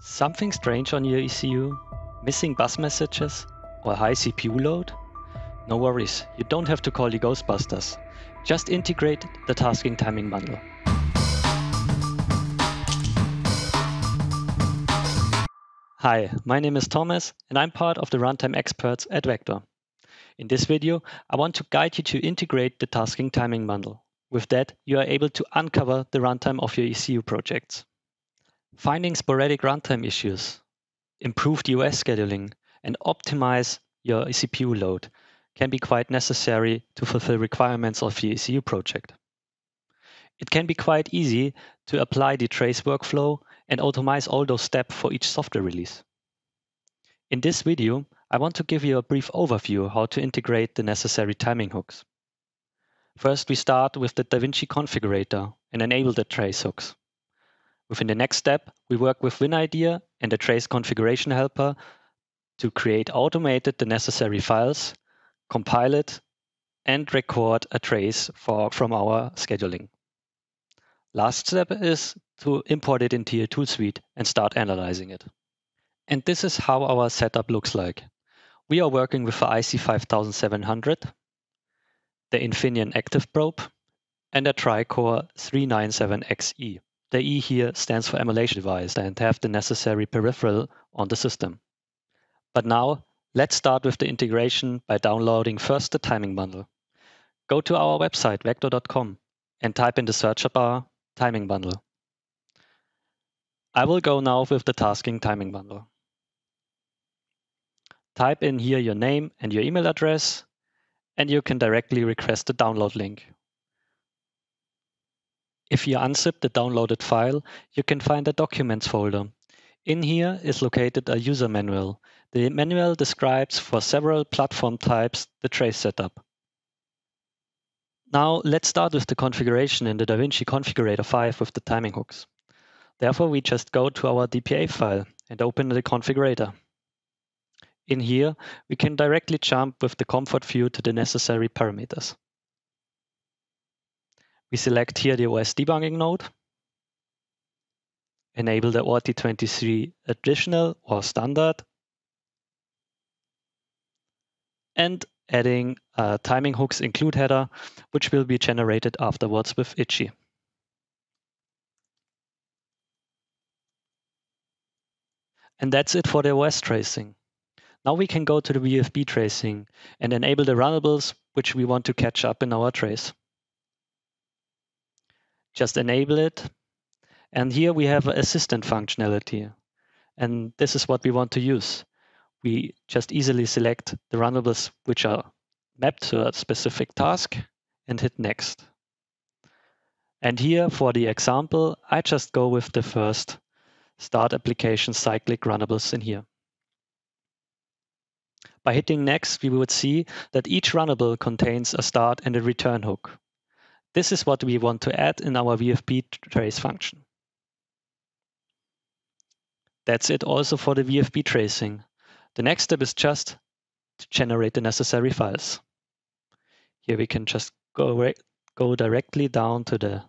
Something strange on your ECU? Missing bus messages? Or high CPU load? No worries, you don't have to call the Ghostbusters. Just integrate the tasking timing bundle. Hi, my name is Thomas and I'm part of the runtime experts at Vector. In this video, I want to guide you to integrate the tasking timing bundle. With that, you are able to uncover the runtime of your ECU projects. Finding sporadic runtime issues, improve the OS scheduling, and optimize your CPU load can be quite necessary to fulfill requirements of your ECU project. It can be quite easy to apply the trace workflow and automate all those steps for each software release. In this video, I want to give you a brief overview how to integrate the necessary timing hooks. First, we start with the DaVinci configurator and enable the trace hooks. Within the next step, we work with WinIDEA and the trace configuration helper to create automated the necessary files, compile it, and record a trace for, from our scheduling. Last step is to import it into your tool suite and start analyzing it. And this is how our setup looks like. We are working with the IC5700, the Infineon Active Probe, and a Tricore 397XE. The E here stands for emulation device and have the necessary peripheral on the system. But now, let's start with the integration by downloading first the timing bundle. Go to our website, vector.com, and type in the search bar timing bundle. I will go now with the tasking timing bundle. Type in here your name and your email address, and you can directly request the download link. If you unzip the downloaded file, you can find a Documents folder. In here is located a user manual. The manual describes for several platform types the trace setup. Now let's start with the configuration in the DaVinci Configurator 5 with the timing hooks. Therefore, we just go to our DPA file and open the configurator. In here, we can directly jump with the comfort view to the necessary parameters. We select here the OS debugging node, enable the ORT23 additional or standard, and adding a timing hooks include header, which will be generated afterwards with Itchy. And that's it for the OS tracing. Now we can go to the VFB tracing and enable the runnables which we want to catch up in our trace just enable it. And here we have assistant functionality. And this is what we want to use. We just easily select the runnables which are mapped to a specific task and hit next. And here for the example, I just go with the first start application cyclic runnables in here. By hitting next, we would see that each runnable contains a start and a return hook. This is what we want to add in our VFB trace function. That's it also for the VFB tracing. The next step is just to generate the necessary files. Here we can just go, go directly down to the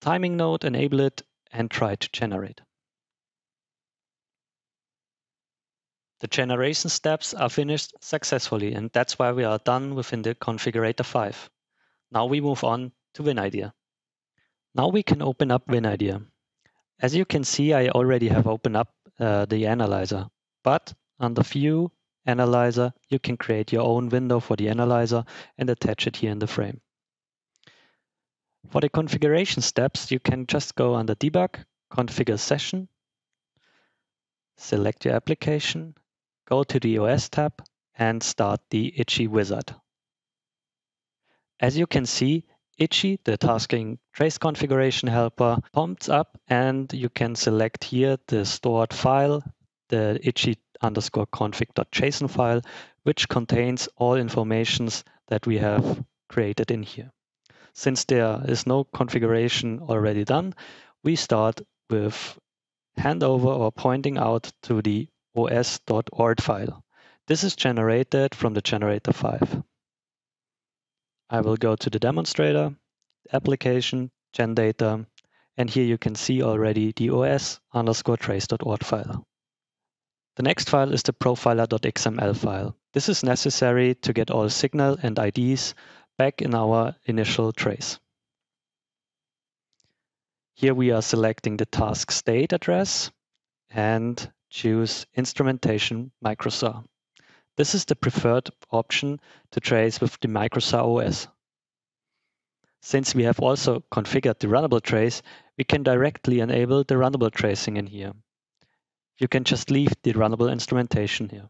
timing node, enable it, and try to generate. The generation steps are finished successfully, and that's why we are done within the configurator 5. Now we move on to WinIDEA. Now we can open up WinIDEA. As you can see, I already have opened up uh, the analyzer, but under View, Analyzer, you can create your own window for the analyzer and attach it here in the frame. For the configuration steps, you can just go under Debug, Configure Session, select your application, go to the OS tab, and start the Itchy wizard. As you can see, Itchy, the tasking trace configuration helper, prompts up and you can select here the stored file, the itchy underscore config.json file, which contains all informations that we have created in here. Since there is no configuration already done, we start with handover or pointing out to the os.ord file. This is generated from the generator 5. I will go to the demonstrator, application, gen data, And here you can see already the os underscore trace.ort file. The next file is the profiler.xml file. This is necessary to get all signal and IDs back in our initial trace. Here we are selecting the task state address and choose instrumentation microsar. This is the preferred option to trace with the microsar OS. Since we have also configured the runnable trace, we can directly enable the runnable tracing in here you can just leave the runnable instrumentation here.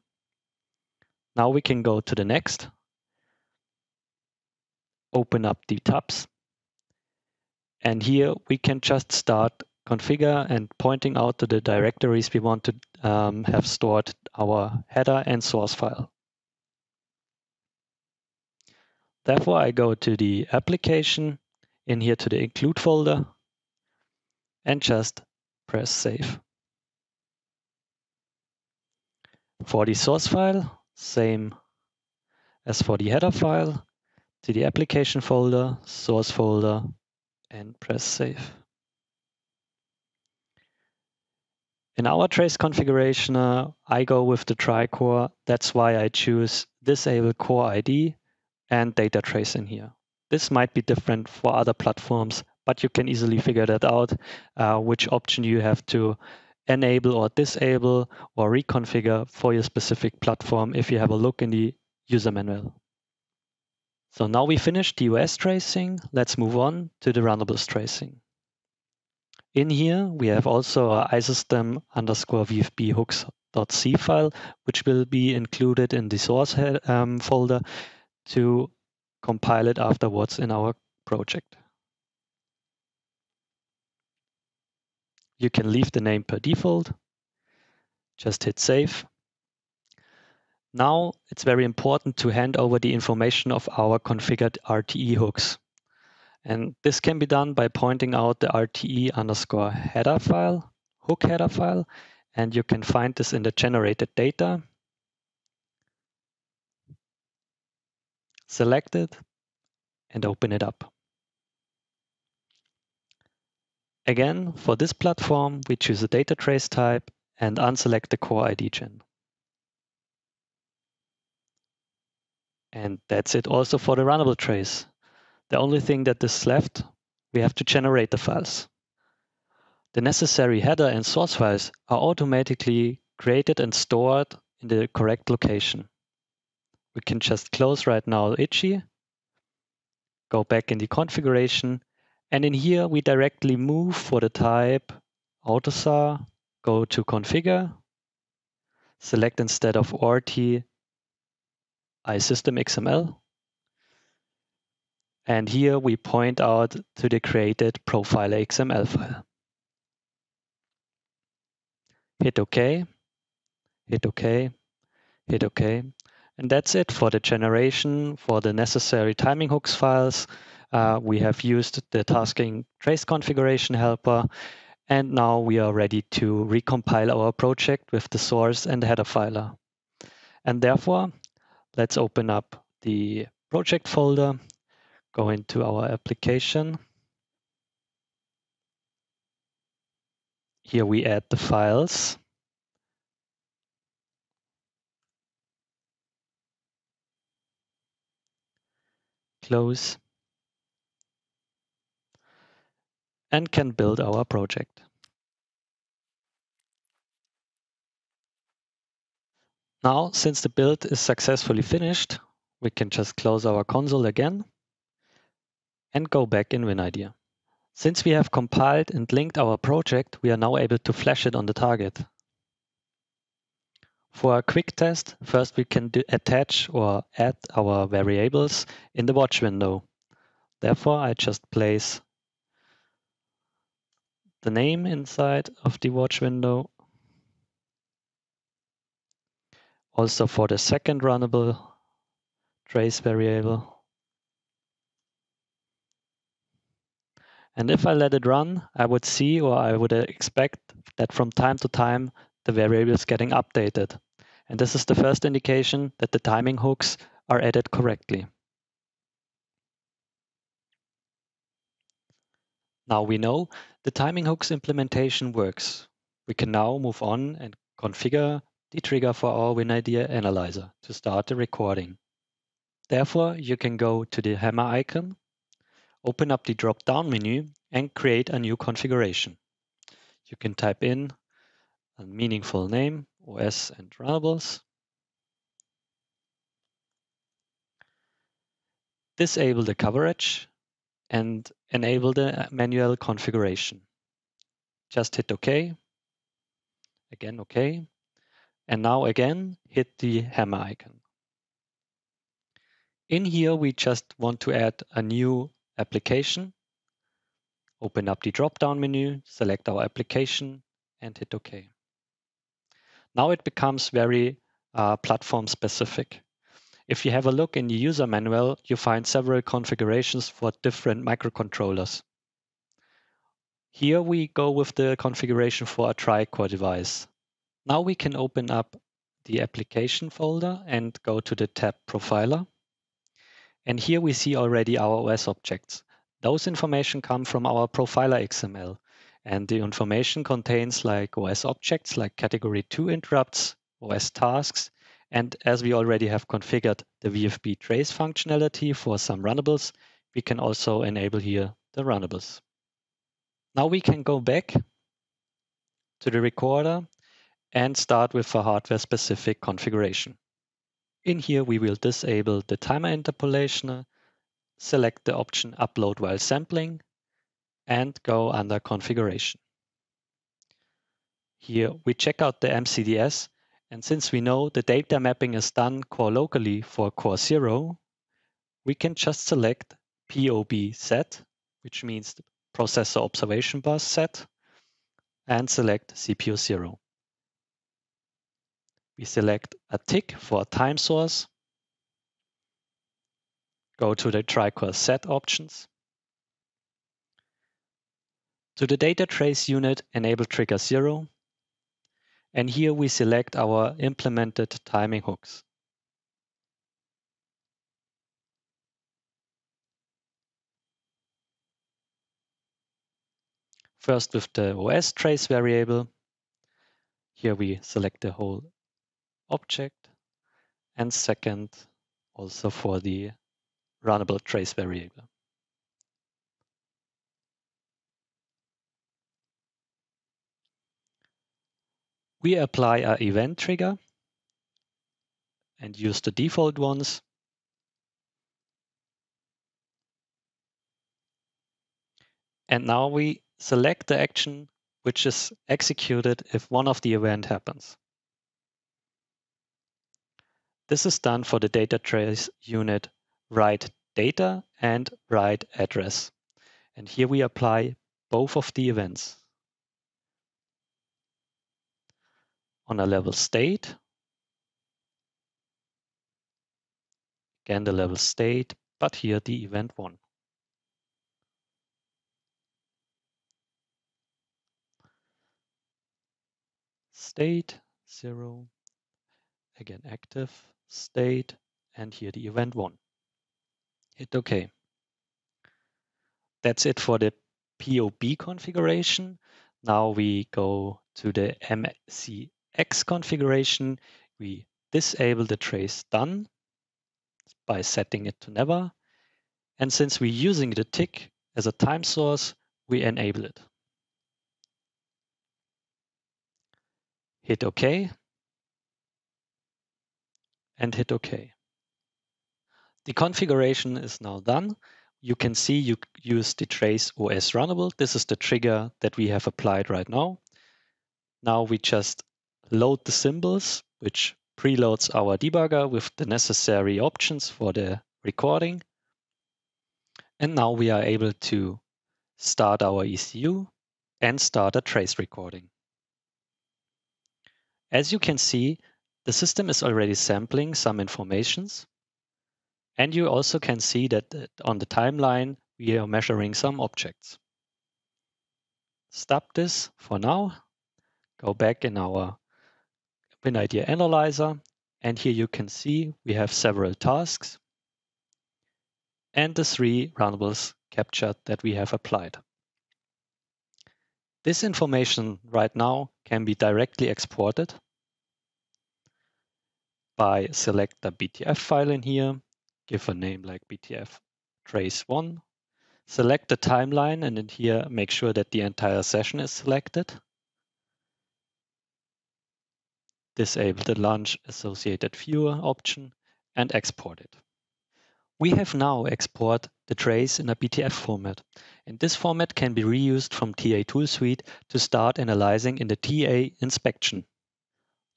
Now we can go to the next, open up the tabs, and here we can just start configure and pointing out to the directories we want to um, have stored our header and source file. Therefore, I go to the application, in here to the include folder, and just press save. For the source file, same as for the header file, to the application folder, source folder, and press save. In our trace configuration, uh, I go with the tricore. That's why I choose disable core ID and data trace in here. This might be different for other platforms, but you can easily figure that out, uh, which option you have to enable or disable or reconfigure for your specific platform if you have a look in the user manual. So now we finished the OS tracing, let's move on to the runnables tracing. In here, we have also our iSystem underscore VFB hooks.c file, which will be included in the source um, folder to compile it afterwards in our project. You can leave the name per default. Just hit save. Now it's very important to hand over the information of our configured RTE hooks. And this can be done by pointing out the RTE underscore header file, hook header file, and you can find this in the generated data. Select it and open it up. Again, for this platform, we choose a data trace type and unselect the core ID gen. And that's it also for the runnable trace. The only thing that is left, we have to generate the files. The necessary header and source files are automatically created and stored in the correct location. We can just close right now Itchy, go back in the configuration and in here, we directly move for the type AUTOSAR, go to configure, select instead of RT iSystem XML. And here we point out to the created profiler XML file. Hit OK, hit OK, hit OK. And that's it for the generation for the necessary timing hooks files uh, we have used the tasking trace configuration helper, and now we are ready to recompile our project with the source and the header filer. And therefore, let's open up the project folder, go into our application. Here we add the files. Close. and can build our project. Now, since the build is successfully finished, we can just close our console again and go back in WinIDEA. Since we have compiled and linked our project, we are now able to flash it on the target. For a quick test, first we can attach or add our variables in the watch window. Therefore, I just place the name inside of the watch window. Also for the second runnable trace variable. And if I let it run, I would see or I would expect that from time to time the variable is getting updated. And this is the first indication that the timing hooks are added correctly. Now we know The timing hooks implementation works. We can now move on and configure the trigger for our WinIDEA analyzer to start the recording. Therefore, you can go to the hammer icon, open up the drop-down menu and create a new configuration. You can type in a meaningful name, OS and runnables. Disable the coverage and enable the manual configuration. Just hit OK. Again, OK. And now again, hit the hammer icon. In here, we just want to add a new application. Open up the drop-down menu, select our application, and hit OK. Now it becomes very uh, platform specific. If you have a look in the user manual, you find several configurations for different microcontrollers. Here we go with the configuration for a tri-core device. Now we can open up the application folder and go to the tab Profiler. And here we see already our OS objects. Those information come from our Profiler XML. And the information contains like OS objects like category 2 interrupts, OS tasks, and as we already have configured the VFB trace functionality for some runnables, we can also enable here the runnables. Now we can go back to the recorder and start with a hardware specific configuration. In here, we will disable the timer interpolation, select the option upload while sampling, and go under configuration. Here we check out the MCDS, and since we know the data mapping is done core locally for core 0, we can just select POB set, which means the processor observation bus set, and select CPU 0. We select a tick for a time source, go to the tri-core set options. To the data trace unit, enable trigger 0. And here we select our implemented timing hooks. First with the OS trace variable. Here we select the whole object. And second, also for the runnable trace variable. We apply our event trigger and use the default ones. And now we select the action which is executed if one of the event happens. This is done for the data trace unit write data and write address. And here we apply both of the events. On a level state, again the level state, but here the event one. State zero, again active, state, and here the event one. Hit OK. That's it for the POB configuration. Now we go to the MCX configuration. We disable the trace done by setting it to never. And since we're using the tick as a time source, we enable it. Hit OK and hit OK. The configuration is now done. You can see you use the trace OS runnable. This is the trigger that we have applied right now. Now we just load the symbols, which preloads our debugger with the necessary options for the recording. And now we are able to start our ECU and start a trace recording. As you can see, the system is already sampling some informations. And you also can see that on the timeline, we are measuring some objects. Stop this for now. Go back in our WinIDEA analyzer. And here you can see we have several tasks and the three runnables captured that we have applied. This information right now can be directly exported by select the BTF file in here, give a name like BTF trace1, select the timeline and in here make sure that the entire session is selected. Disable the launch associated viewer option and export it. We have now export the trace in a BTF format, and this format can be reused from TA Tool Suite to start analyzing in the TA inspection.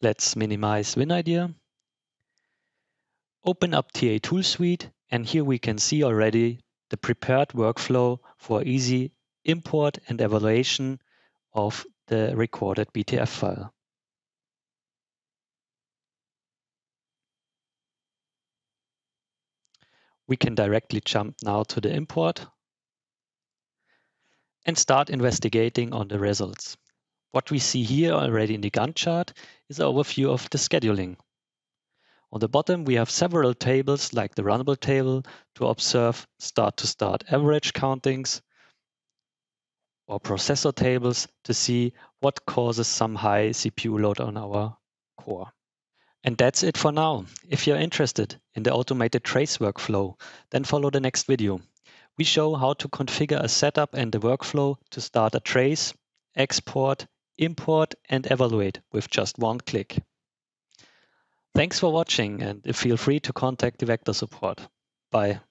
Let's minimize WinIDEA. Open up TA Tool Suite, and here we can see already the prepared workflow for easy import and evaluation of the recorded BTF file. we can directly jump now to the import and start investigating on the results. What we see here already in the Gantt chart is an overview of the scheduling. On the bottom, we have several tables like the runnable table to observe start-to-start -start average countings or processor tables to see what causes some high CPU load on our core. And that's it for now. If you're interested in the automated trace workflow, then follow the next video. We show how to configure a setup and the workflow to start a trace, export, import, and evaluate with just one click. Thanks for watching and feel free to contact the Vector support. Bye.